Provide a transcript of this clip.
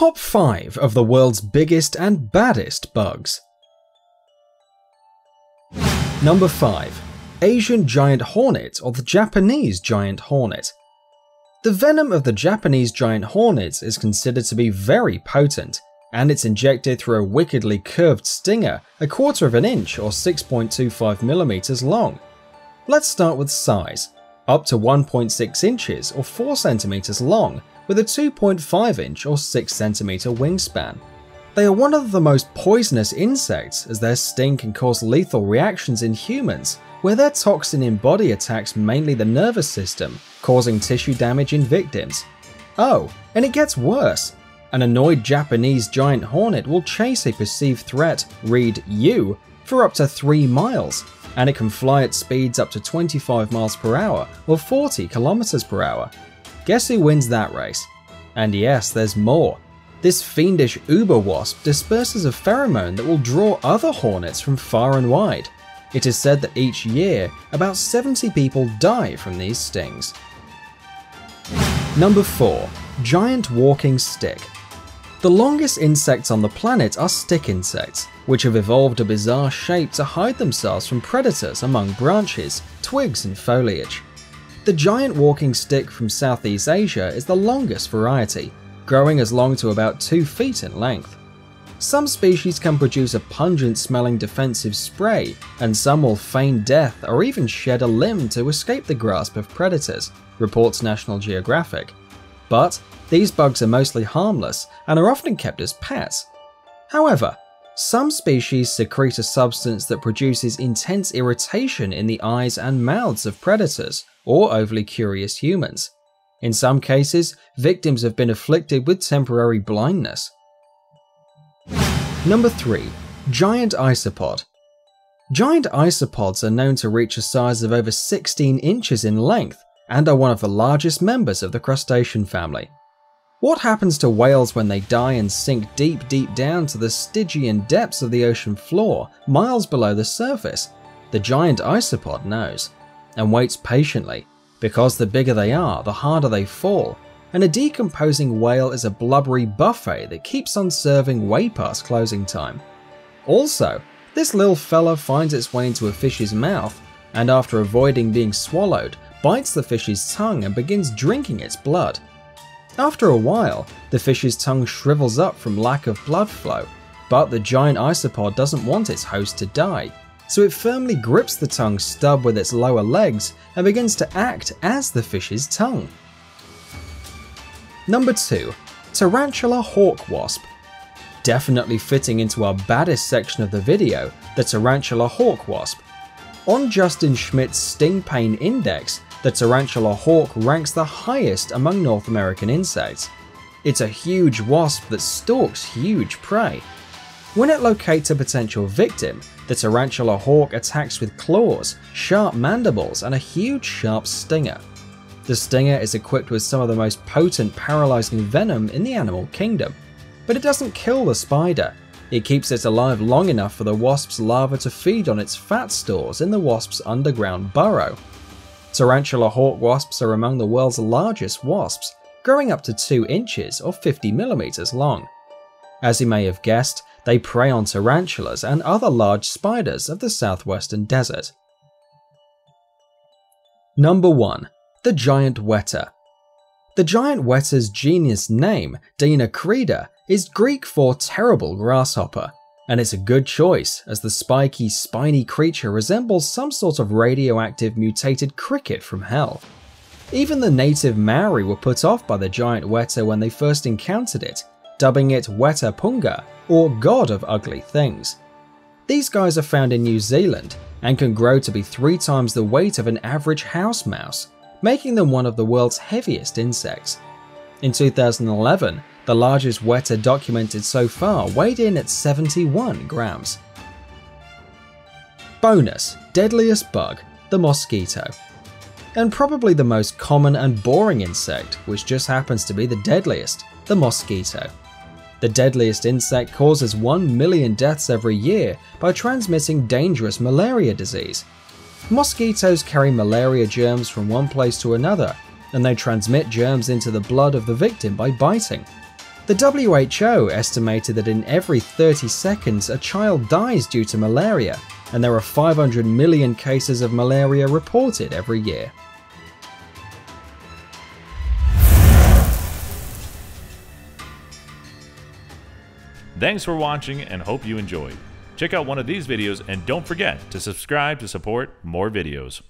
Top 5 of the world's biggest and baddest bugs. Number 5. Asian giant hornet or the Japanese giant hornet. The venom of the Japanese giant hornet is considered to be very potent, and it's injected through a wickedly curved stinger a quarter of an inch or 6.25 millimeters long. Let's start with size, up to 1.6 inches or 4 centimeters long with a 2.5 inch or 6 centimeter wingspan. They are one of the most poisonous insects as their sting can cause lethal reactions in humans, where their toxin in body attacks mainly the nervous system, causing tissue damage in victims. Oh, and it gets worse. An annoyed Japanese giant hornet will chase a perceived threat, read you, for up to 3 miles, and it can fly at speeds up to 25 miles per hour or 40 kilometers per hour. Guess who wins that race? And yes, there's more. This fiendish uber wasp disperses a pheromone that will draw other hornets from far and wide. It is said that each year, about 70 people die from these stings. Number 4. Giant Walking Stick The longest insects on the planet are stick insects, which have evolved a bizarre shape to hide themselves from predators among branches, twigs and foliage. The giant walking stick from Southeast Asia is the longest variety, growing as long to about 2 feet in length. Some species can produce a pungent smelling defensive spray, and some will feign death or even shed a limb to escape the grasp of predators, reports National Geographic. But these bugs are mostly harmless and are often kept as pets. However, some species secrete a substance that produces intense irritation in the eyes and mouths of predators, or overly curious humans. In some cases, victims have been afflicted with temporary blindness. Number 3. Giant Isopod Giant isopods are known to reach a size of over 16 inches in length and are one of the largest members of the crustacean family. What happens to whales when they die and sink deep, deep down to the Stygian depths of the ocean floor, miles below the surface? The giant isopod knows and waits patiently, because the bigger they are, the harder they fall, and a decomposing whale is a blubbery buffet that keeps on serving way past closing time. Also, this little fella finds its way into a fish's mouth, and after avoiding being swallowed, bites the fish's tongue and begins drinking its blood. After a while, the fish's tongue shrivels up from lack of blood flow, but the giant isopod doesn't want its host to die, so it firmly grips the tongue stub with its lower legs and begins to act as the fish's tongue. Number 2. Tarantula Hawk Wasp Definitely fitting into our baddest section of the video, the Tarantula Hawk Wasp. On Justin Schmidt's Sting Pain Index, the tarantula hawk ranks the highest among North American insects. It's a huge wasp that stalks huge prey. When it locates a potential victim, the tarantula hawk attacks with claws, sharp mandibles, and a huge sharp stinger. The stinger is equipped with some of the most potent paralyzing venom in the animal kingdom, but it doesn't kill the spider. It keeps it alive long enough for the wasp's larva to feed on its fat stores in the wasp's underground burrow. Tarantula hawk wasps are among the world's largest wasps, growing up to 2 inches or 50 millimeters long. As you may have guessed, they prey on tarantulas and other large spiders of the southwestern desert. Number 1. The Giant Weta The giant weta's genus name, Deinacrida, is Greek for terrible grasshopper, and it's a good choice as the spiky, spiny creature resembles some sort of radioactive mutated cricket from hell. Even the native Maori were put off by the giant weta when they first encountered it, dubbing it Weta Punga, or God of Ugly Things. These guys are found in New Zealand and can grow to be three times the weight of an average house mouse, making them one of the world's heaviest insects. In 2011, the largest weta documented so far weighed in at 71 grams. Bonus Deadliest bug, the mosquito. And probably the most common and boring insect, which just happens to be the deadliest, the mosquito. The deadliest insect causes 1 million deaths every year by transmitting dangerous malaria disease. Mosquitoes carry malaria germs from one place to another, and they transmit germs into the blood of the victim by biting. The WHO estimated that in every 30 seconds a child dies due to malaria, and there are 500 million cases of malaria reported every year. Thanks for watching and hope you enjoyed. Check out one of these videos and don't forget to subscribe to support more videos.